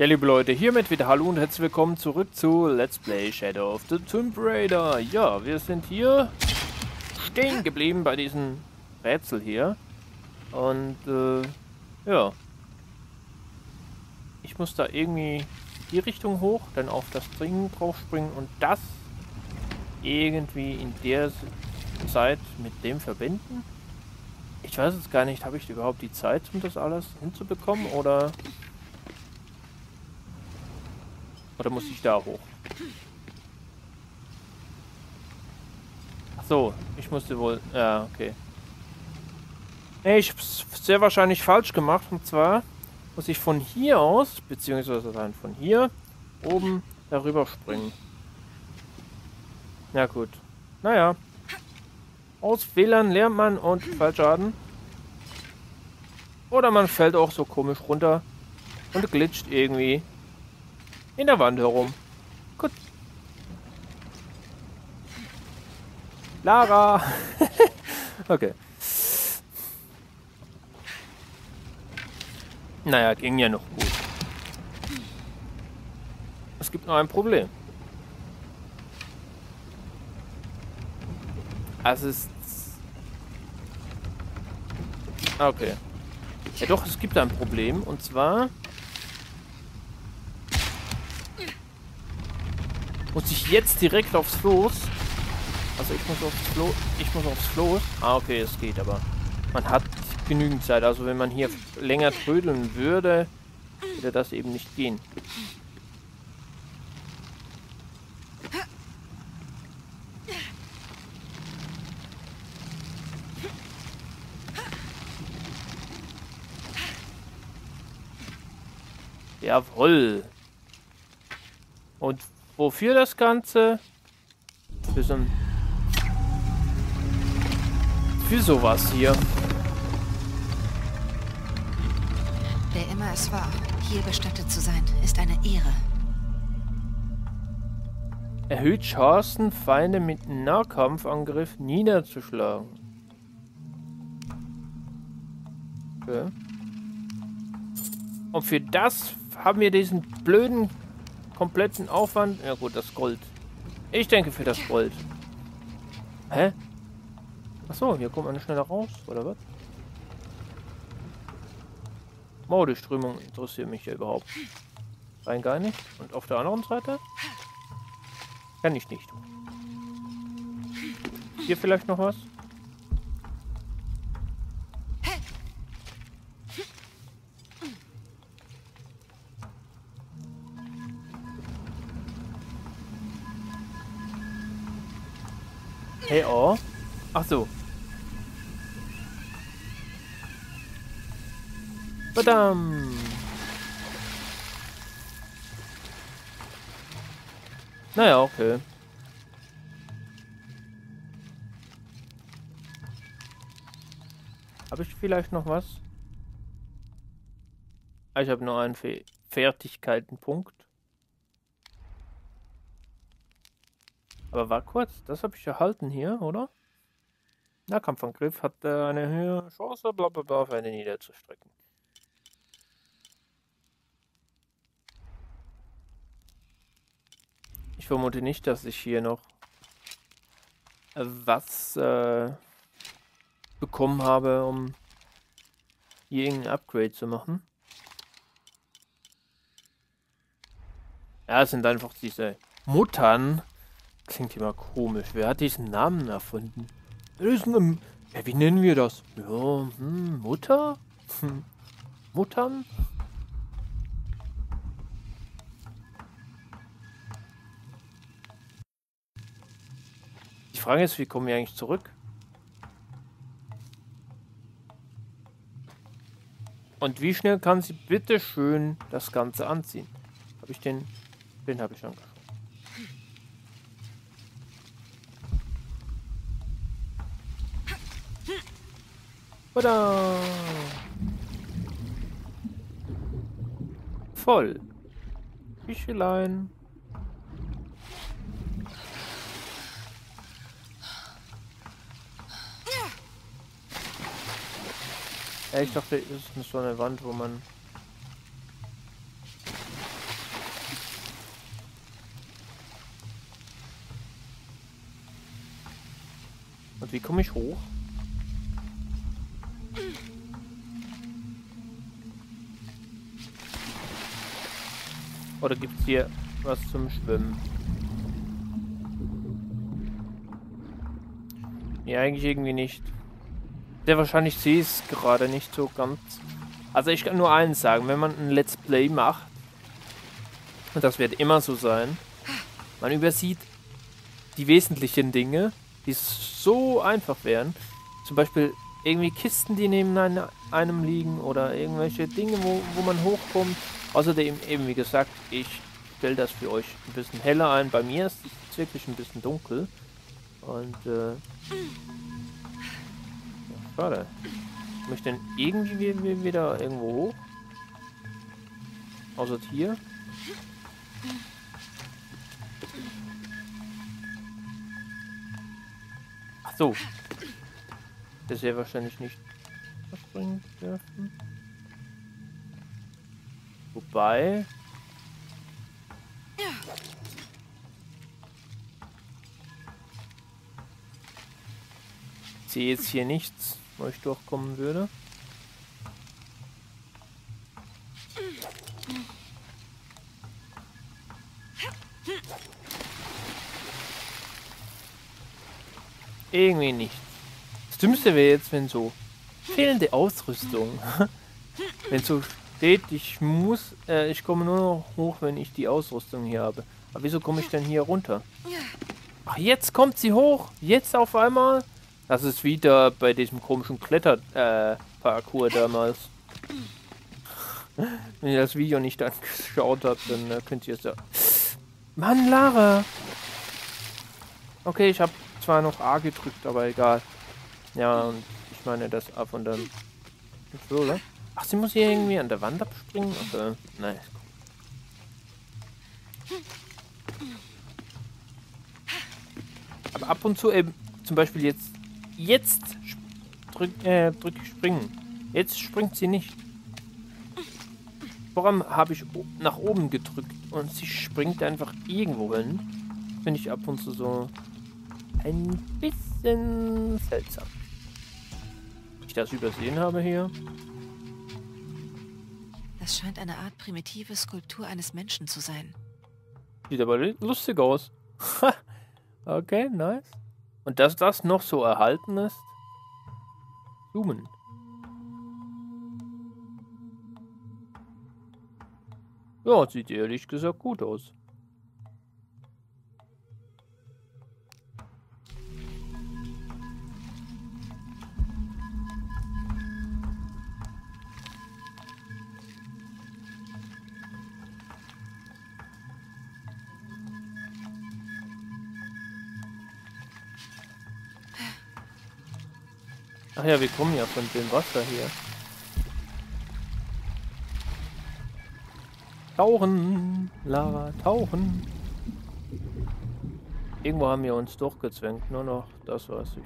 Ja, liebe Leute, hiermit wieder Hallo und herzlich willkommen zurück zu Let's Play Shadow of the Tomb Raider. Ja, wir sind hier stehen geblieben bei diesem Rätsel hier. Und, äh, ja. Ich muss da irgendwie die Richtung hoch, dann auf das Ding draufspringen und das irgendwie in der Zeit mit dem verbinden. Ich weiß es gar nicht, habe ich überhaupt die Zeit, um das alles hinzubekommen oder... Oder muss ich da hoch? So, ich musste wohl... Ja, okay. Nee, ich hab's sehr wahrscheinlich falsch gemacht. Und zwar muss ich von hier aus, beziehungsweise dann von hier, oben darüber springen. Ja gut. Naja. Aus Fehlern lernt man und Fallschaden. Oder man fällt auch so komisch runter und glitscht irgendwie in der Wand herum. Gut. Lara! okay. Naja, ging ja noch gut. Es gibt noch ein Problem. Also es ist... Okay. Ja doch, es gibt ein Problem. Und zwar... Muss ich jetzt direkt aufs Floß? Also ich muss aufs Floß. Ich muss aufs Floß. Ah, okay, es geht aber. Man hat genügend Zeit. Also wenn man hier länger trödeln würde, würde das eben nicht gehen. Jawoll. Und wofür das Ganze? Für so ein... Für sowas hier. Wer immer es war, hier bestattet zu sein, ist eine Ehre. Erhöht Chancen, Feinde mit Nahkampfangriff niederzuschlagen. Okay. Und für das haben wir diesen blöden, kompletten Aufwand. Ja gut, das Gold. Ich denke für das Gold. Hä? Achso, hier kommt man schneller raus, oder was? Oh, die Strömung interessiert mich ja überhaupt rein gar nicht. Und auf der anderen Seite? Kann ich nicht. Hier vielleicht noch was? Hey, oh. Ach so. Badam. Naja, okay. Habe ich vielleicht noch was? Ah, ich habe nur einen Fe Fertigkeitenpunkt. Aber war kurz, das habe ich erhalten hier, oder? Na, Kampfangriff hat äh, eine höhere Chance, bla bla bla, auf eine niederzustrecken. Ich vermute nicht, dass ich hier noch äh, was äh, bekommen habe, um hier irgendein Upgrade zu machen. Ja, es sind einfach diese Muttern, Klingt immer komisch. Wer hat diesen Namen erfunden? eine, ja, wie nennen wir das? Ja, hm, Mutter? Hm, Muttern? Die Frage ist, wie kommen wir eigentlich zurück? Und wie schnell kann sie bitte schön das Ganze anziehen? Habe ich den... Den habe ich angeschaut. Tada! Voll. Fischelein. Ja, ich dachte, ist nicht so eine Wand, wo man... Und wie komme ich hoch? Oder gibt es hier was zum Schwimmen? Ja, eigentlich irgendwie nicht. Sehr wahrscheinlich sehe ich es gerade nicht so ganz. Also ich kann nur eins sagen, wenn man ein Let's Play macht, und das wird immer so sein, man übersieht die wesentlichen Dinge, die so einfach wären. Zum Beispiel irgendwie Kisten, die neben einem liegen oder irgendwelche Dinge, wo, wo man hochkommt. Außerdem eben, wie gesagt, ich stelle das für euch ein bisschen heller ein. Bei mir ist es wirklich ein bisschen dunkel. Und, äh... Ja, schade. Komme ich denn irgendwie wieder irgendwo hoch? Außer hier? Ach so. Das wäre wahrscheinlich nicht springen dürfen. Wobei... Ich sehe jetzt hier nichts, wo ich durchkommen würde. Irgendwie nicht. Das Dümmste wäre jetzt, wenn so fehlende Ausrüstung. wenn so steht, ich muss, äh, ich komme nur noch hoch, wenn ich die Ausrüstung hier habe. Aber wieso komme ich denn hier runter? Ach, jetzt kommt sie hoch. Jetzt auf einmal. Das ist wieder bei diesem komischen Kletter-Parcours äh, damals. Wenn ihr das Video nicht angeschaut habt, dann äh, könnt ihr es ja... Mann, Lara! Okay, ich habe zwar noch A gedrückt, aber egal. Ja, und ich meine das ab und dann... So, oder? Ach, sie muss hier irgendwie an der Wand abspringen? Okay, nice. Aber ab und zu eben, zum Beispiel jetzt Jetzt drück, äh, drück springen. Jetzt springt sie nicht. Warum habe ich nach oben gedrückt und sie springt einfach irgendwo hin? Finde ich ab und zu so ein bisschen seltsam. Ich das übersehen habe hier. Das scheint eine Art primitive Skulptur eines Menschen zu sein. Sieht aber lustig aus. okay, nice. Und dass das noch so erhalten ist? Blumen. Ja, sieht ehrlich gesagt gut aus. Ach ja, wir kommen ja von dem Wasser hier. Tauchen! Lara, tauchen! Irgendwo haben wir uns durchgezwängt, nur noch das weiß ich.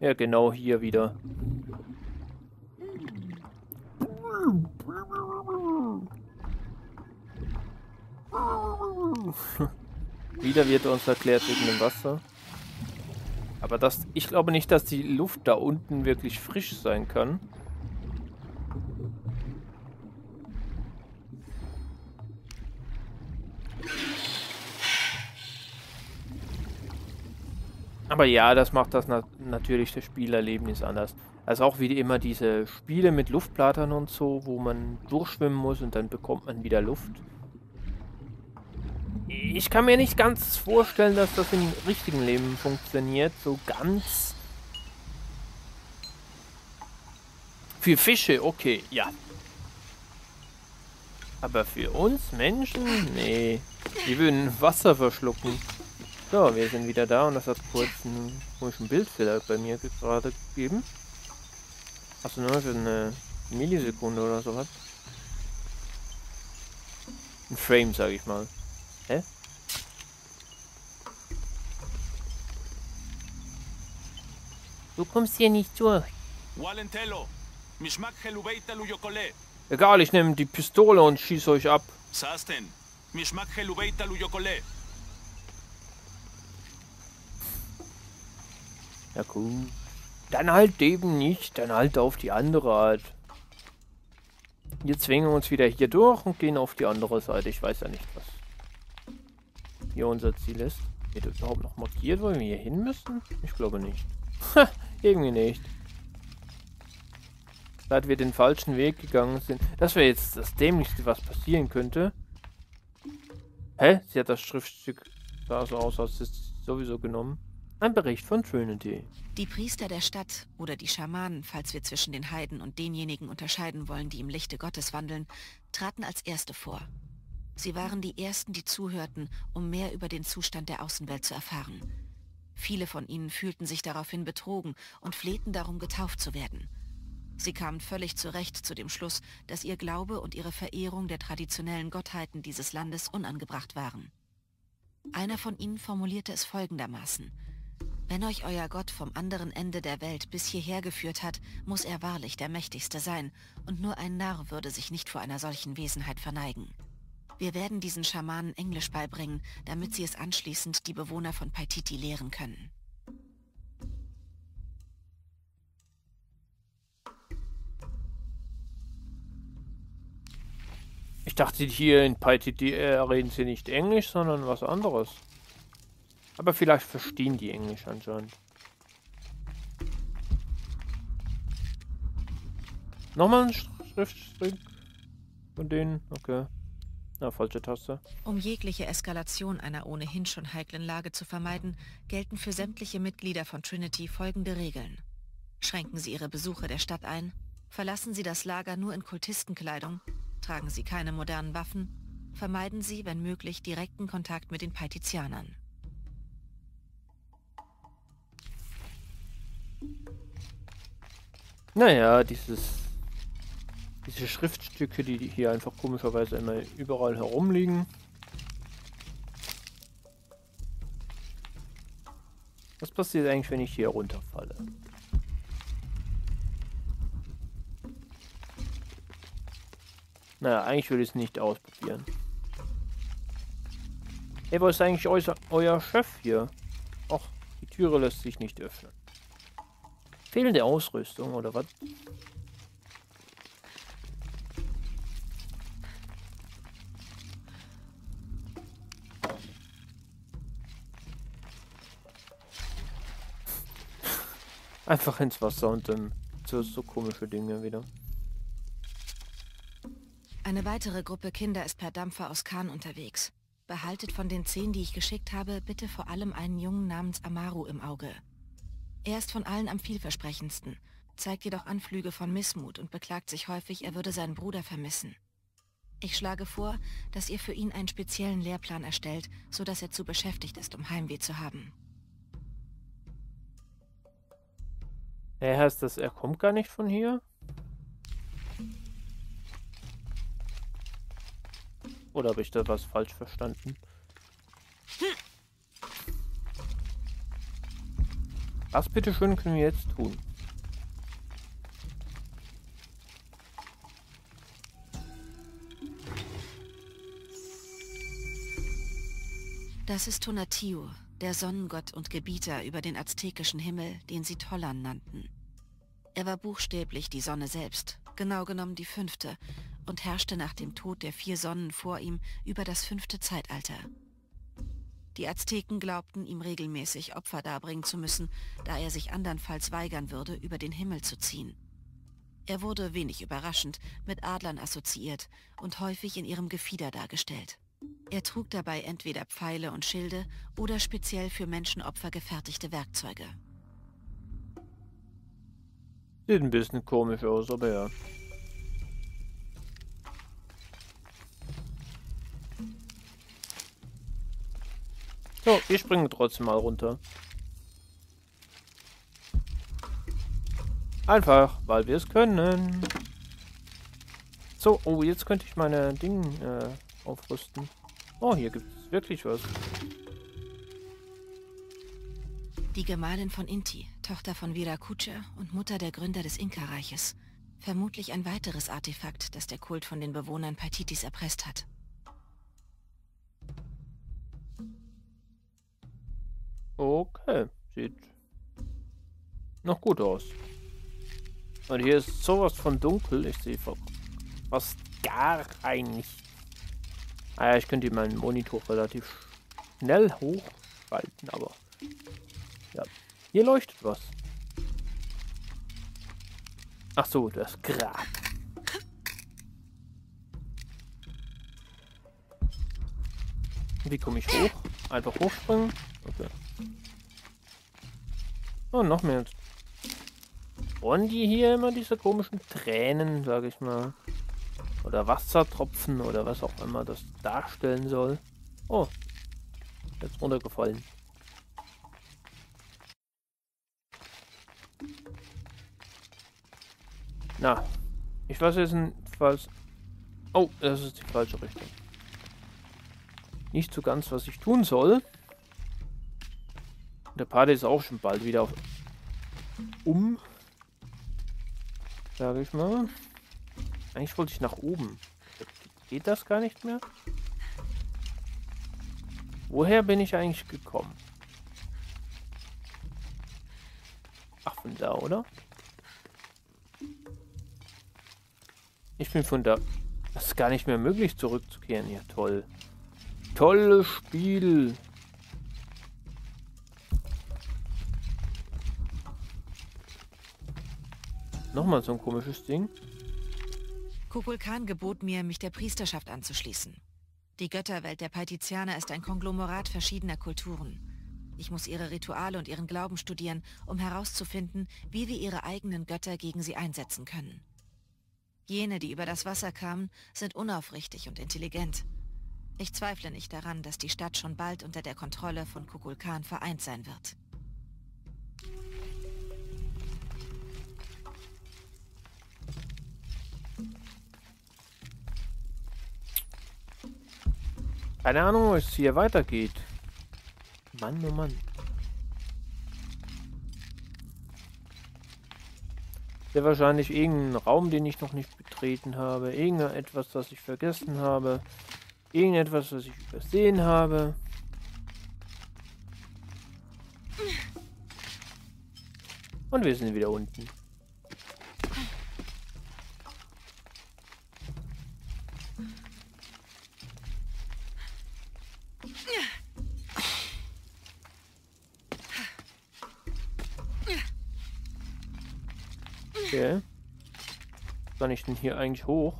Ja, genau hier wieder. wieder wird uns erklärt wegen dem Wasser. Aber das, ich glaube nicht, dass die Luft da unten wirklich frisch sein kann. Aber ja, das macht das na natürlich das Spielerlebnis anders. Also auch wie immer diese Spiele mit Luftblättern und so, wo man durchschwimmen muss und dann bekommt man wieder Luft ich kann mir nicht ganz vorstellen, dass das im richtigen Leben funktioniert. So ganz. Für Fische, okay, ja. Aber für uns Menschen? Nee. Die würden Wasser verschlucken. So, wir sind wieder da und das hat kurz einen komischen Bildfehler bei mir gerade gegeben. Achso, nur für eine Millisekunde oder sowas. Ein Frame, sag ich mal. Hä? Du kommst hier nicht durch. Egal, ich nehme die Pistole und schieße euch ab. Ja cool. Dann halt eben nicht, dann halt auf die andere Art. Jetzt zwingen wir uns wieder hier durch und gehen auf die andere Seite. Ich weiß ja nicht, was hier unser Ziel ist. Wird überhaupt noch markiert, wo wir hier hin müssen? Ich glaube nicht. irgendwie nicht. Seit wir den falschen Weg gegangen sind. Das wäre jetzt das Dämlichste, was passieren könnte. Hä? Sie hat das Schriftstück sah so aus, als ist sowieso genommen. Ein Bericht von Trinity. Die Priester der Stadt oder die Schamanen, falls wir zwischen den Heiden und denjenigen unterscheiden wollen, die im Lichte Gottes wandeln, traten als Erste vor. Sie waren die Ersten, die zuhörten, um mehr über den Zustand der Außenwelt zu erfahren. Viele von ihnen fühlten sich daraufhin betrogen und flehten darum, getauft zu werden. Sie kamen völlig zu Recht zu dem Schluss, dass ihr Glaube und ihre Verehrung der traditionellen Gottheiten dieses Landes unangebracht waren. Einer von ihnen formulierte es folgendermaßen. Wenn euch euer Gott vom anderen Ende der Welt bis hierher geführt hat, muss er wahrlich der Mächtigste sein, und nur ein Narr würde sich nicht vor einer solchen Wesenheit verneigen. Wir werden diesen Schamanen Englisch beibringen, damit sie es anschließend die Bewohner von Paititi lehren können. Ich dachte, hier in Paititi äh, reden sie nicht Englisch, sondern was anderes. Aber vielleicht verstehen die Englisch anscheinend. Nochmal ein Schriftstück von denen? Okay. Na, falsche Taste. Um jegliche Eskalation einer ohnehin schon heiklen Lage zu vermeiden, gelten für sämtliche Mitglieder von Trinity folgende Regeln. Schränken Sie Ihre Besuche der Stadt ein, verlassen Sie das Lager nur in Kultistenkleidung, tragen Sie keine modernen Waffen, vermeiden Sie, wenn möglich, direkten Kontakt mit den Paitizianern. Naja, dieses, diese Schriftstücke, die hier einfach komischerweise immer überall herumliegen. Was passiert eigentlich, wenn ich hier runterfalle? Naja, eigentlich will ich es nicht ausprobieren. Hey, wo ist eigentlich euer Chef hier? Och, die Türe lässt sich nicht öffnen. Fehlende Ausrüstung oder was? Einfach ins Wasser und dann so, so komische Dinge wieder. Eine weitere Gruppe Kinder ist per Dampfer aus Kahn unterwegs. Behaltet von den zehn, die ich geschickt habe, bitte vor allem einen Jungen namens Amaru im Auge. Er ist von allen am vielversprechendsten, zeigt jedoch Anflüge von Missmut und beklagt sich häufig, er würde seinen Bruder vermissen. Ich schlage vor, dass ihr für ihn einen speziellen Lehrplan erstellt, so dass er zu beschäftigt ist, um Heimweh zu haben. Er heißt das, er kommt gar nicht von hier? Oder habe ich da was falsch verstanden? Was bitteschön können wir jetzt tun? Das ist Tonatiuh, der Sonnengott und Gebieter über den aztekischen Himmel, den sie Tollan nannten. Er war buchstäblich die Sonne selbst, genau genommen die fünfte, und herrschte nach dem Tod der vier Sonnen vor ihm über das fünfte Zeitalter. Die Azteken glaubten, ihm regelmäßig Opfer darbringen zu müssen, da er sich andernfalls weigern würde, über den Himmel zu ziehen. Er wurde, wenig überraschend, mit Adlern assoziiert und häufig in ihrem Gefieder dargestellt. Er trug dabei entweder Pfeile und Schilde oder speziell für Menschenopfer gefertigte Werkzeuge. Sieht ein bisschen komisch aus, aber ja. So, wir springen trotzdem mal runter. Einfach, weil wir es können. So, oh, jetzt könnte ich meine Dinge äh, aufrüsten. Oh, hier gibt es wirklich was. Die Gemahlin von Inti, Tochter von Viracocha und Mutter der Gründer des Inka-Reiches. Vermutlich ein weiteres Artefakt, das der Kult von den Bewohnern Paititis erpresst hat. Okay, sieht noch gut aus. Und hier ist sowas von dunkel. Ich sehe fast gar kein Licht. Ah ja, ich könnte meinen Monitor relativ schnell hochschalten, aber ja. Hier leuchtet was. Ach so, das Grab. Wie komme ich hoch? Einfach hochspringen? Okay. Oh, noch mehr. Und die hier immer diese komischen Tränen, sage ich mal. Oder Wassertropfen oder was auch immer das darstellen soll. Oh. Jetzt runtergefallen. Na. Ich weiß jetzt jedenfalls... Oh, das ist die falsche Richtung. Nicht so ganz, was ich tun soll. Der Party ist auch schon bald wieder auf um. Sage ich mal. Eigentlich wollte ich nach oben. Geht das gar nicht mehr? Woher bin ich eigentlich gekommen? Ach, von da, oder? Ich bin von da. Das ist gar nicht mehr möglich zurückzukehren. Ja, toll. Tolles Spiel. Nochmal so ein komisches Ding. Kukulkan gebot mir, mich der Priesterschaft anzuschließen. Die Götterwelt der Paitizianer ist ein Konglomerat verschiedener Kulturen. Ich muss ihre Rituale und ihren Glauben studieren, um herauszufinden, wie wir ihre eigenen Götter gegen sie einsetzen können. Jene, die über das Wasser kamen, sind unaufrichtig und intelligent. Ich zweifle nicht daran, dass die Stadt schon bald unter der Kontrolle von Kukulkan vereint sein wird. Keine Ahnung, wo es hier weitergeht. Mann, oh Mann. Sehr wahrscheinlich irgendein Raum, den ich noch nicht betreten habe. Irgendetwas, das ich vergessen habe. Irgendetwas, was ich übersehen habe. Und wir sind wieder unten. Okay. Kann ich denn hier eigentlich hoch?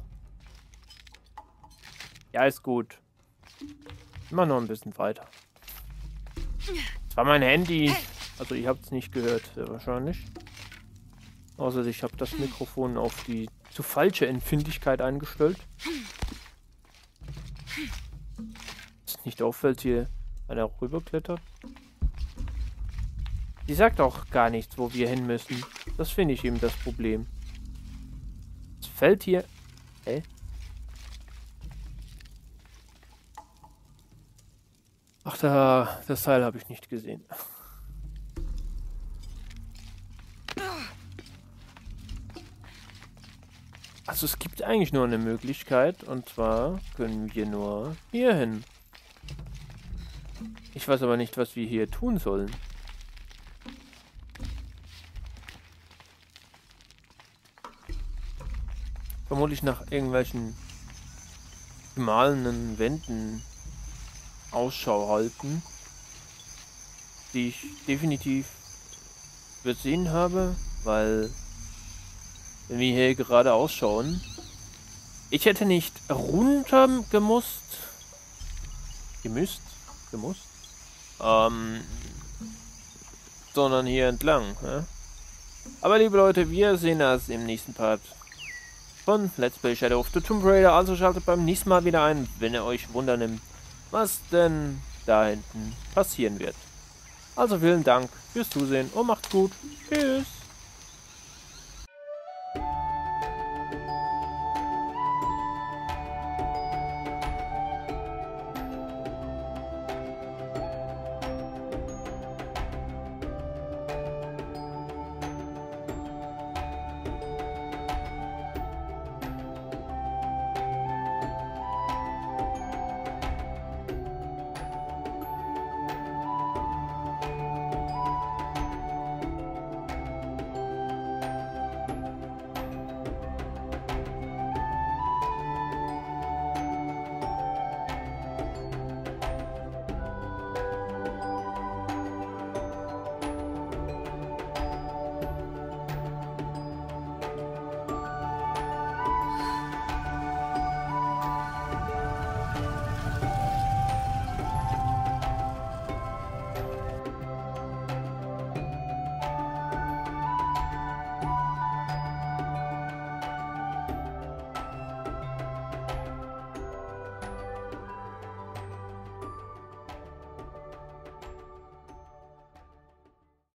Ja, ist gut. Immer noch ein bisschen weiter. Das war mein Handy. Also ihr habt es nicht gehört, sehr wahrscheinlich. Außer ich habe das Mikrofon auf die zu falsche Empfindlichkeit eingestellt. Dass nicht auffällt, hier einer rüberklettert. Die sagt auch gar nichts, wo wir hin müssen. Das finde ich eben das Problem. Fällt hier... Hä? Ach, da, das Teil habe ich nicht gesehen. Also es gibt eigentlich nur eine Möglichkeit und zwar können wir nur hier hin. Ich weiß aber nicht, was wir hier tun sollen. Vermutlich nach irgendwelchen gemahlenen Wänden Ausschau halten, die ich definitiv übersehen habe, weil wenn wir hier gerade ausschauen, ich hätte nicht runter gemusst, gemüsst, gemusst, ähm, sondern hier entlang. Ja? Aber liebe Leute, wir sehen das im nächsten Part von Let's Play Shadow of the Tomb Raider. Also schaltet beim nächsten Mal wieder ein, wenn ihr euch wundern was denn da hinten passieren wird. Also vielen Dank fürs Zusehen und macht's gut. Tschüss.